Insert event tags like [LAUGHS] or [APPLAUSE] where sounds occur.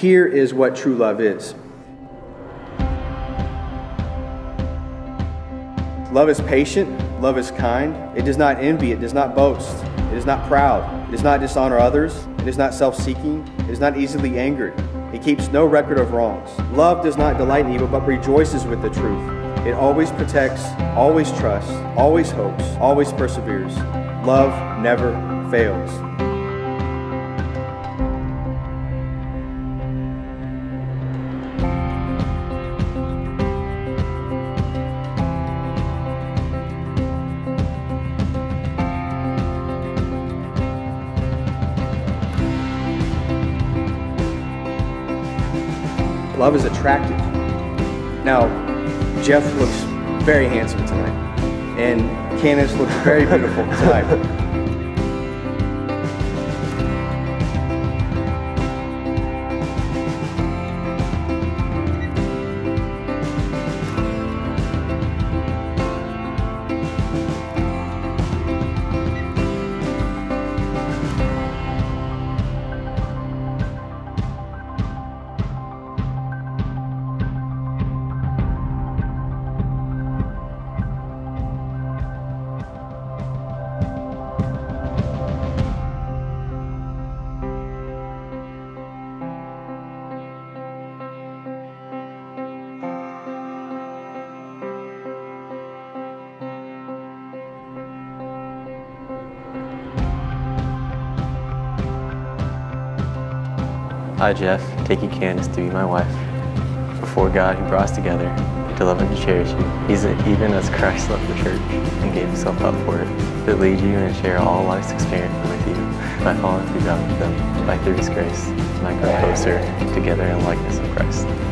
here is what true love is. Love is patient, love is kind. It does not envy, it does not boast, it is not proud, it does not dishonor others, it is not self seeking, it is not easily angered. It keeps no record of wrongs. Love does not delight in evil, but rejoices with the truth. It always protects, always trusts, always hopes, always perseveres. Love never fails. Love is attractive. Now, Jeff looks very handsome tonight, and Candace looks very beautiful tonight. [LAUGHS] I, Jeff, take you, Candace, to be my wife. Before God, who brought us together, to love and to cherish you, He's even as Christ loved the church and gave Himself up for it, to lead you and share all life's experience with you. by fall into God with them, by through His grace, I grow closer together in likeness of Christ.